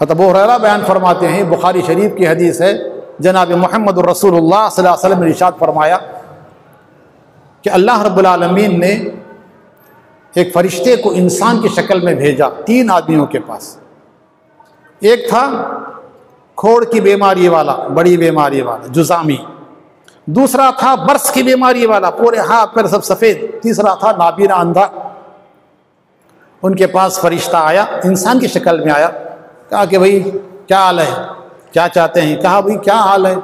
हुरैरा बयान फरमाते हैं, बुखारी शरीफ की हदीस है, जनाब मोहम्मद रसूलुल्लाह सल्लल्लाहु ने फरमाया कि अल्लाह रब्बुल ने एक फरिश्ते को इंसान की शक्ल में भेजा, तीन आदमियों के पास। एक था खोड़ की बीमारी वाला, बड़ी बीमारी वाला, जुजामी। दूसरा था बर्स की बीमारी वाला, पूरे हाथ पर सब सफ़ेद। तीसरा था नाबीना अंधा। उनके पास फरिश्ता आया, इंसान की शक्ल में आया। कहा कि भाई, क्या हाल है? क्या चाहते हैं? कहा, भाई, क्या हाल है?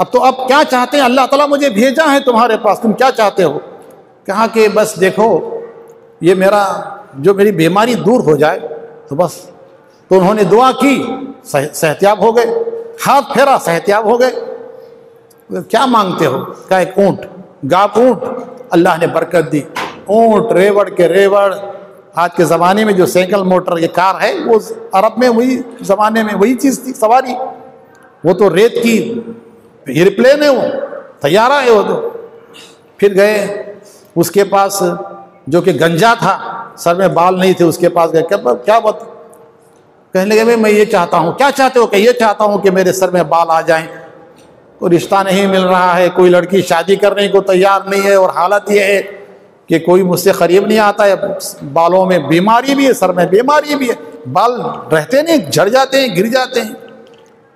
अब तो अब क्या चाहते हैं? अल्लाह ताला मुझे भेजा है तुम्हारे पास, तुम क्या चाहते हो? कहा कि, बस देखो, ये मेरा, जो मेरी बीमारी दूर हो जाए तो बस। तो उन्होंने दुआ की सेहतियाब हो गए। हाथ फेरा, सेहतियाब हो गए। क्या मांगते हो? क्या एक ऊँट। गाप ऊँट। अल्लाह ने बरकत दी। ऊँट, रेवड़ के रेवड़। आज के ज़माने में जो साइकिल मोटर ये कार है, वो अरब में वही ज़माने में वही चीज़ थी, सवारी। वो तो रेत की एयरप्लेन है वो, तैयारा है वो तो। फिर गए, उसके पास जो कि गंजा था, सर में बाल नहीं थे, उसके पास गए, क्या क्या बता? कहने लगे भाई मैं ये चाहता हूँ, क्या चाहते हो? कि ये चाहता हूँ कि मेरे सर में बाल आ जाएँ। कोई रिश्ता नहीं मिल रहा है, कोई लड़की शादी करने को तैयार नहीं है और हालत ये है कि कोई मुझसे करीब नहीं आता है, बालों में बीमारी भी है, सर में बीमारी भी है। बाल रहते नहीं, झड़ जाते हैं, गिर जाते हैं।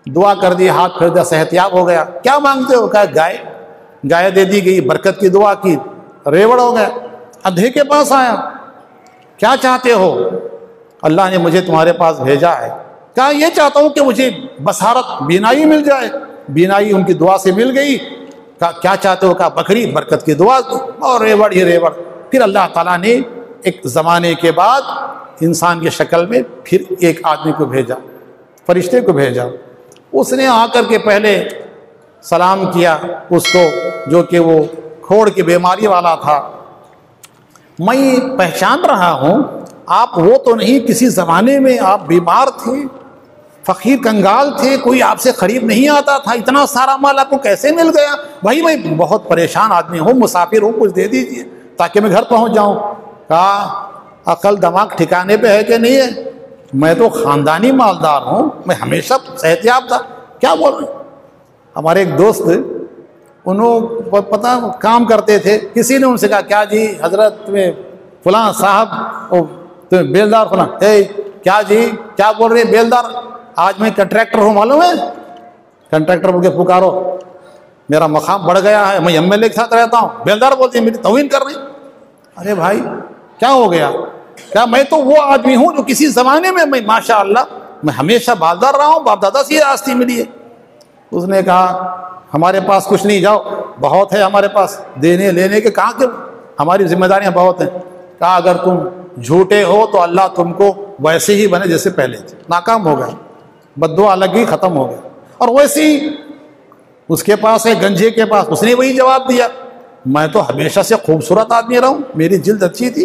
दुआ कर दी, हाथ फिर दिया सेहतियाब हो गया। क्या मांगते हो? क्या गाय। गाय दे दी गई, बरकत की दुआ की। रेवड़ हो गया। अंधे के पास आया। क्या चाहते हो? अल्लाह ने मुझे तुम्हारे पास भेजा है। क्या ये चाहता हूँ कि मुझे बसारत, बीनाई मिल जाए। बीनाई उनकी दुआ से मिल गई। का क्या चाहते हो? कहा, बकरी, बरकत की दुआ दो। और रेवड़, ये रेवड़। फिर अल्लाह ताला ने एक ज़माने के बाद इंसान की शक्ल में फिर एक आदमी को भेजा, फरिश्ते को भेजा। उसने आकर के पहले सलाम किया उसको, जो कि वो खोड़ की बीमारी वाला था। मैं पहचान रहा हूँ, आप वो तो नहीं, किसी ज़माने में आप बीमार थे फ़कीर कंगाल थे, कोई आपसे करीब नहीं आता था, इतना सारा माल आपको कैसे मिल गया? भाई मैं बहुत परेशान आदमी हूँ, मुसाफिर हूँ, कुछ दे दीजिए, ताकि मैं घर पहुँच जाऊँ। कहा, अकल दिमाग ठिकाने पे है कि नहीं है? मैं तो ख़ानदानी मालदार हूँ, मैं हमेशा सेहतियाब था। क्या बोल रहे हमारे एक दोस्त उन्होंने पता, काम करते थे, किसी ने उनसे कहा, क्या जी, हज़रत तुम्हें फलां साहब तुम्हें बेलदार फलां क्या जी, क्या बोल रहे बेलदार? आज मैं कंट्रैक्टर हूँ मालूम है? कंट्रैक्टर बोल के पुकारो। मेरा मकाम बढ़ गया है, मैं एम के साथ रहता हूँ। बेलदार बोलती है, मेरी तोहिन कर रही। अरे भाई, क्या हो गया? क्या मैं तो वो आदमी हूँ जो किसी ज़माने में मैं माशा मैं हमेशा बालदार रहा हूँ, बाप दादा से आस्ती मिली है। उसने कहा, हमारे पास कुछ नहीं, जाओ। बहुत है हमारे पास। देने, लेने के कहाँ के हमारी जिम्मेदारियाँ बहुत हैं। कहा, अगर तुम झूठे हो तो अल्लाह तुमको वैसे ही बने जैसे पहले थे। नाकाम हो गए। बदुआ अलग ही ख़त्म हो गया और वैसे ही उसके पास है, गंजे के पास। उसने वही जवाब दिया, मैं तो हमेशा से खूबसूरत आदमी रहा हूँ, मेरी जिल्द अच्छी थी।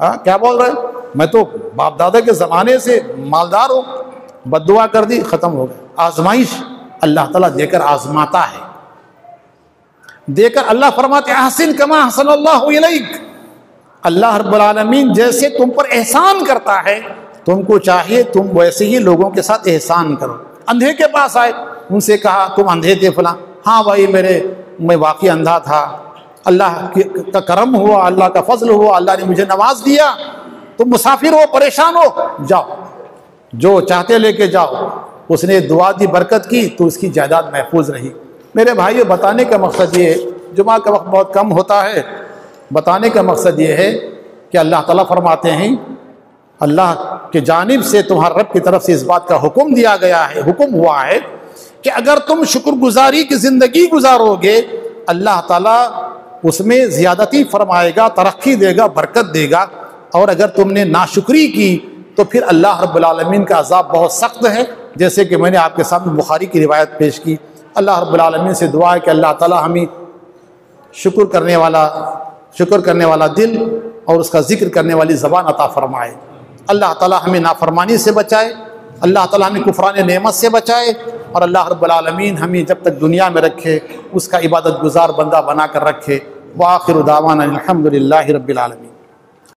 हाँ क्या बोल रहे मैं तो बाप दादा के ज़माने से मालदार हूँ। बदुआ कर दी, ख़त्म हो गया आजमाइश अल्लाह ताला देकर आजमाता है। देकर अल्लाह फरमाते हसिन कमा हसन अल्लाह रबालमीन जैसे तुम पर एहसान करता है तुमको चाहिए, तुम वैसे ही लोगों के साथ एहसान करो। अंधे के पास आए, उनसे कहा, तुम अंधे थे फला। हाँ भाई, मेरे, मैं वाकई अंधा था। अल्लाह का करम हुआ, अल्लाह का फजल हुआ, अल्लाह ने मुझे नवाज़ दिया। तुम मुसाफिर हो, परेशान हो, जाओ। जो चाहते लेके जाओ। उसने दुआ दी, बरकत की तो उसकी जायदाद महफूज रही। मेरे भाइयों, बताने का मकसद ये जुमा का वक्त बहुत कम होता है। बताने का मकसद ये है कि अल्लाह ताला फरमाते हैं अल्लाह के जानब से तुम्हारे रब की तरफ़ से इस बात का हुक्म दिया गया है, हुक्म हुआ है कि अगर तुम शुक्रगुजारी की ज़िंदगी गुजारोगे, अल्लाह ताला उसमें ज़्यादती फरमाएगा, तरक्की देगा, बरकत देगा। और अगर तुमने नाशुक्री की तो फिर अल्लाह रबालमीन का अजाब बहुत सख्त है। जैसे कि मैंने आपके सामने बुखारी की रिवायत पेश की। अल्लाह रबालमीन से दुआ है कि अल्लाह ताला हमें शुक्र करने वाला, शुक्र करने वाला दिल और उसका ज़िक्र करने वाली ज़बान अता फरमाए। अल्लाह ताला हमें नाफरमानी से बचाए, अल्लाह ताला हमें कुफरान नेमत से बचाए और अल्लाह रबालमीन हमें जब तक दुनिया में रखे, उसका इबादत गुजार बंदा बना कर रखे। वाखिर दावान अलहमदिल्ला रबालमीन